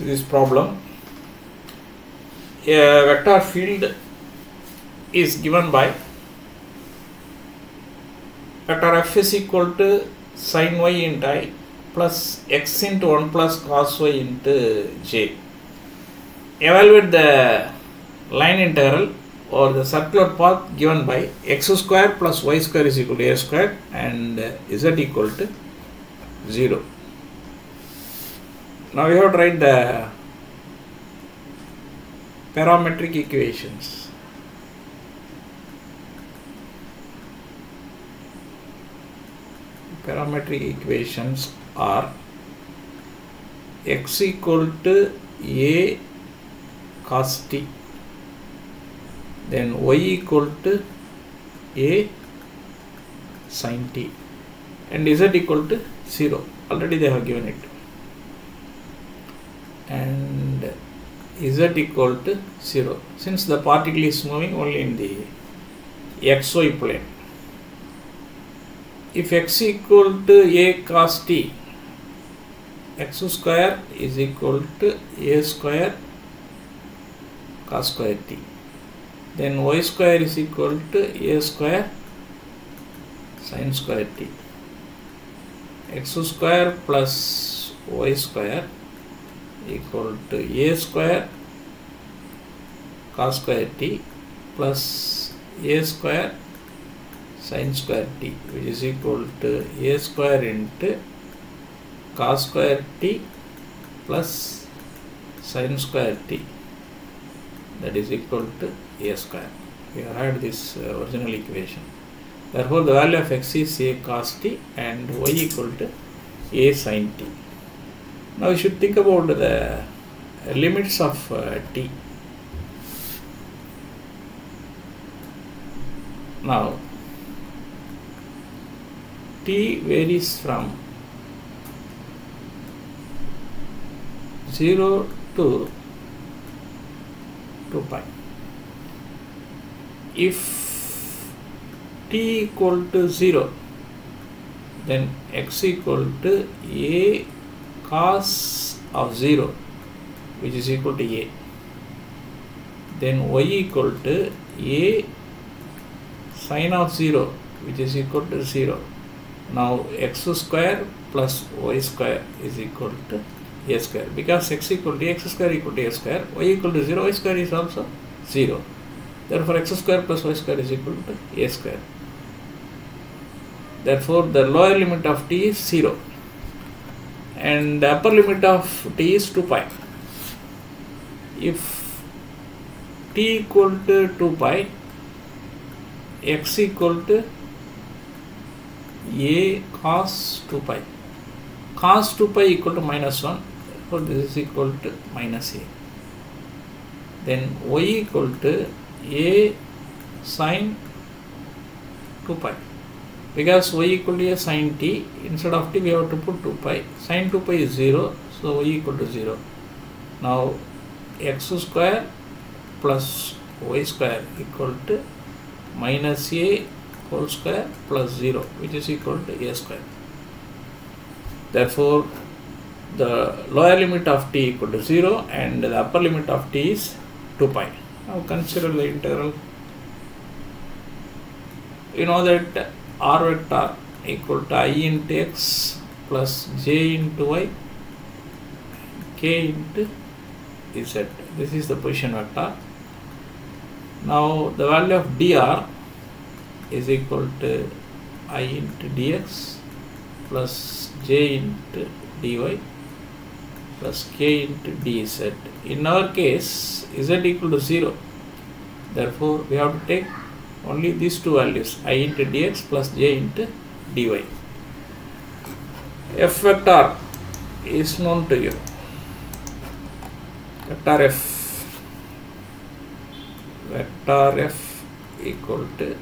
this problem a vector field is given by vector f is equal to sin y into i plus x into 1 plus cos y into j. Evaluate the line integral or the circular path given by x square plus y square is equal to a square and z equal to 0. Now we have write the parametric equations. Parametric equations are x equal to a cos t then y equal to a sin t and z equal to 0 already they have given it and z equal to 0 since the particle is moving only in the xy plane if x equal to a cos t x square is equal to a square cos square t then y square is equal to a square sin square t. x square plus y square equal to a square cos square t plus a square sin square t which is equal to a square into cos square t plus sin square t that is equal to a square. We have had this uh, original equation. Therefore, the value of x is a cos t and y equal to a sin t. Now, we should think about the limits of uh, t. Now, t varies from 0 to 2 pi. If t equal to 0, then x equal to a cos of 0 which is equal to a. Then y equal to a sine of 0 which is equal to 0. Now x square plus y square is equal to a square because x equal to x square equal to a square y equal to 0 y square is also 0 therefore x square plus y square is equal to a square therefore the lower limit of t is 0 and the upper limit of t is 2 pi. If t equal to 2 pi x equal to a cos 2 pi. Cos 2 pi equal to minus 1 so this is equal to minus a. Then y equal to a sin 2 pi because y equal to a sin t instead of t we have to put 2 pi. Sin 2 pi is 0 so y equal to 0 now x square plus y square equal to minus a whole square plus 0 which is equal to a square. Therefore the lower limit of t equal to 0 and the upper limit of t is 2 pi. Now consider the integral. You know that r vector equal to i into x plus j into y k into z this is the position vector now the value of dr is equal to i into dx plus j into dy plus k into dz. In our case, z equal to 0. Therefore, we have to take only these two values i into dx plus j into dy. f vector is known to you. Vector f. Vector f equal to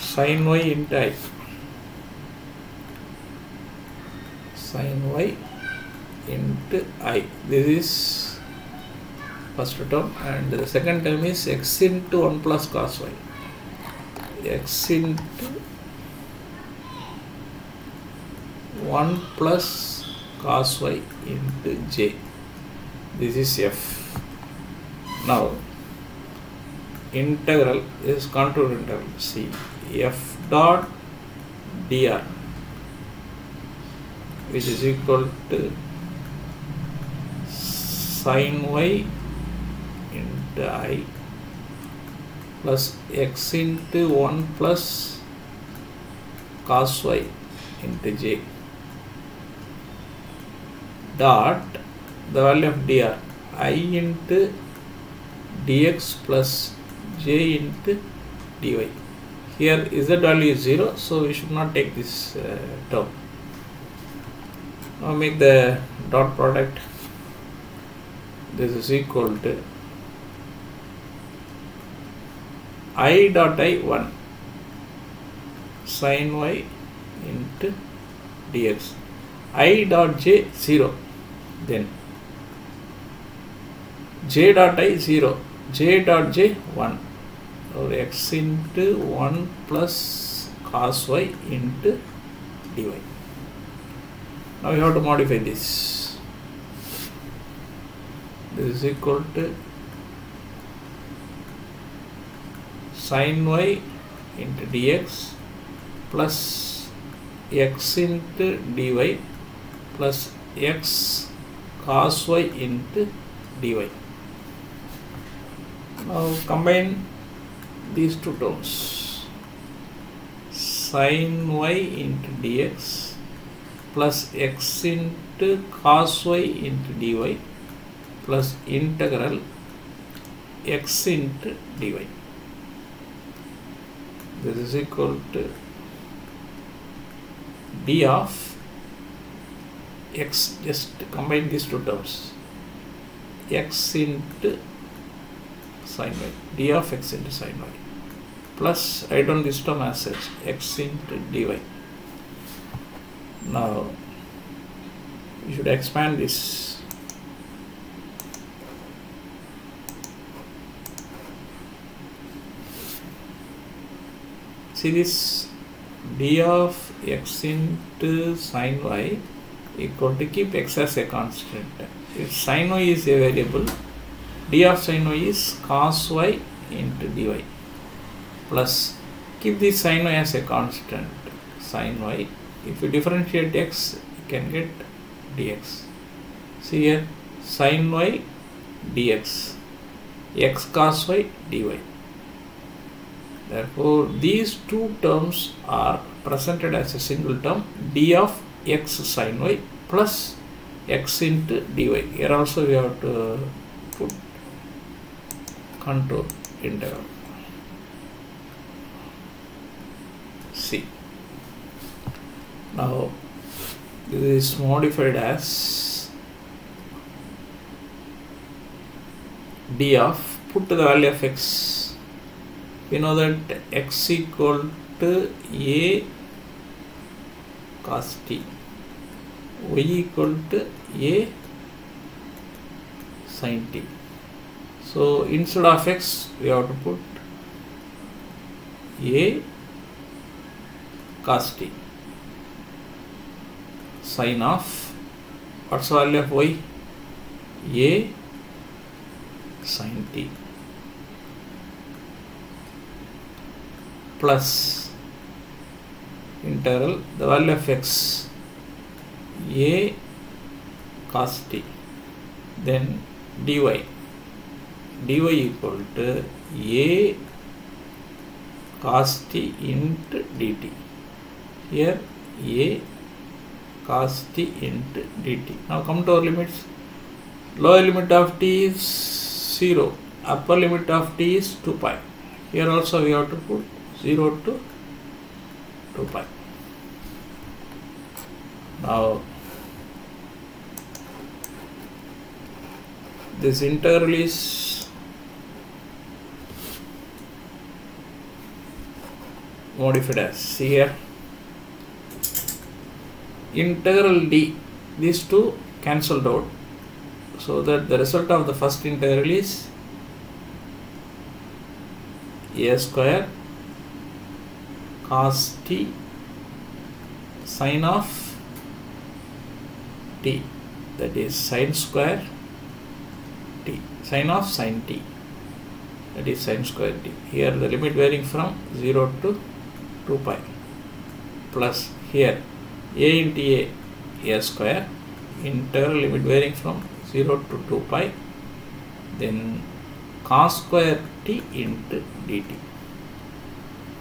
sin y into i sin y into i this is first term and the second term is x into 1 plus cos y. X into 1 plus cos y into j. This is f. Now integral is contour integral. C f dot dr which is equal to sine y i plus x into 1 plus cos y into j. Dot the value of dr. I into dx plus j into dy. Here z value is 0 so we should not take this uh, term. Now make the dot product. This is equal to i dot i 1 sin y into dx. I dot j 0 then j dot i 0 j dot j 1 or x into 1 plus cos y into dy. Now you have to modify this. This is equal to sin y into dx plus x into dy plus x cos y into dy. Now combine these two terms sin y into dx plus x into cos y into dy plus integral x into dy this is equal to d of x just combine these two terms. X into sin y d of x into sin y plus write down this term as such x into dy. Now you should expand this this d of x into sin y equal to keep x as a constant. If sin y is a variable d of sin y is cos y into dy plus keep this sin y as a constant. Sin y if you differentiate x you can get dx. See here sin y dx. X cos y dy therefore these two terms are presented as a single term d of x sin y plus x into dy. Here also we have to put contour integral. C. Now this is modified as d of put the value of x we know that x equal to a cos t y equal to a sin t so instead of x we have to put a cos t sin of what's the value of y a sin t plus integral the value of x a cos t then dy. dy equal to a cos t into dt. Here a cos t into dt. Now come to our limits. Lower limit of t is 0 upper limit of t is 2 pi. Here also we have to put 0 to 2 pi. Now this integral is modified as see here. Integral d these two cancelled out. So that the result of the first integral is a square cos t sine of t that is sine square t sine of sine t that is sine square t. Here the limit varying from 0 to 2 pi plus here a into a a square integral limit varying from 0 to 2 pi then cos square t into dt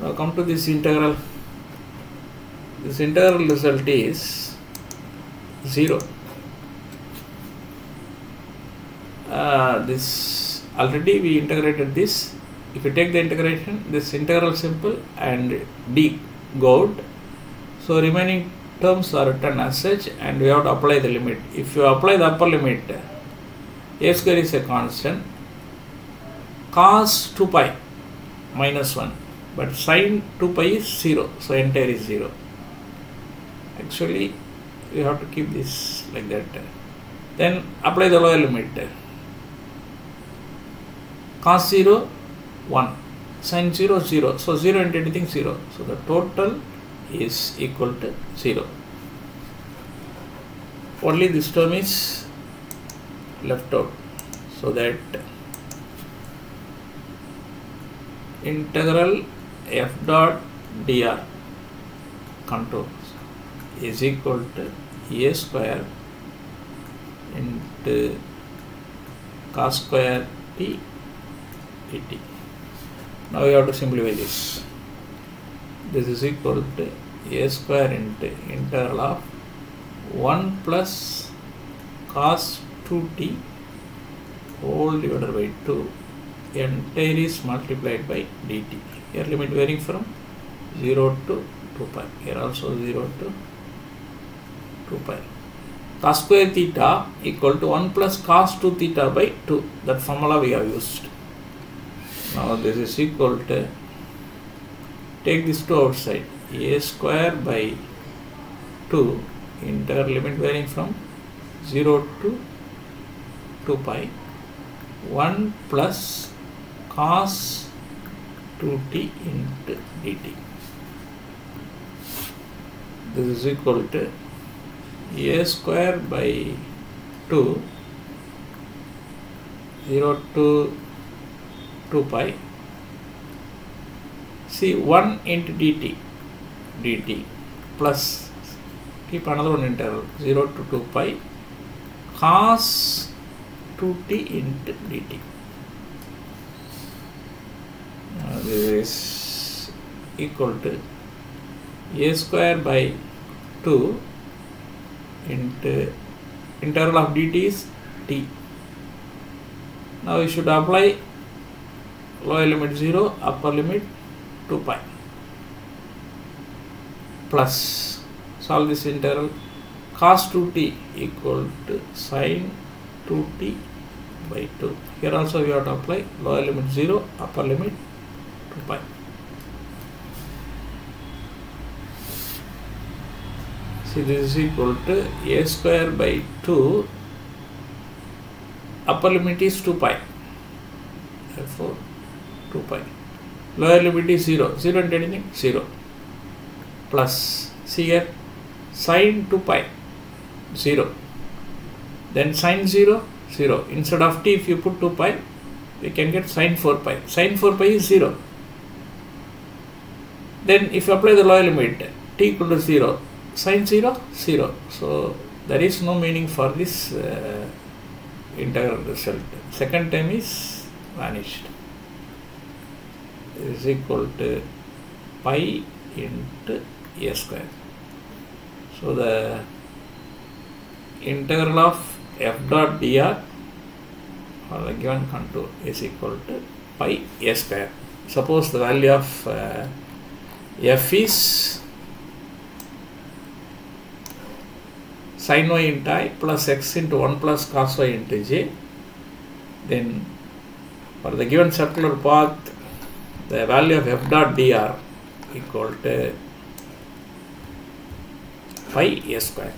now come to this integral. This integral result is 0 uh, this already we integrated this. If you take the integration this integral simple and d go out so remaining terms are written as such and we have to apply the limit. If you apply the upper limit a square is a constant. Cos 2 pi minus 1 but sine 2 pi is 0 so entire is 0 actually you have to keep this like that. Then apply the lower limit. Cos 0 1 sine 0 0 so 0 into anything 0 so the total is equal to 0 only this term is left out. So that integral f dot dr contours is equal to a square into cos square t dt. Now we have to simplify this. This is equal to a square into integral of 1 plus cos 2t whole divided by 2 entire is multiplied by dt. Here limit varying from 0 to 2 pi. Here also 0 to 2 pi. Cos square theta equal to 1 plus cos 2 theta by 2. That formula we have used. Now this is equal to take this to outside a square by 2 integral limit varying from 0 to 2 pi 1 plus cos 2t into dt. This is equal to a square by 2 0 to 2 pi see 1 into dt dt plus keep another one interval 0 to 2 pi cos 2t into dt uh, this is equal to a square by 2 into integral of dt is t. Now we should apply lower limit 0 upper limit 2 pi plus solve this integral cos 2t equal to sin 2t by 2 here also we have to apply lower limit 0 upper limit 2 pi see this is equal to a square by 2 upper limit is 2 pi. Therefore 2 pi. Lower limit is 0 0 into anything 0 plus see here sine 2 pi 0 then sine 0 0 instead of t if you put 2 pi we can get sine 4 pi. Sine 4 pi is 0 then if you apply the lower limit t equal to 0 sine 0 0 so there is no meaning for this uh, integral result second term is vanished is equal to pi into a square. So the integral of f dot dr for the given contour is equal to pi a square. Suppose the value of uh, f is sin y into i plus x into 1 plus cos y into j. Then for the given circular path the value of f dot dr equal to pi a square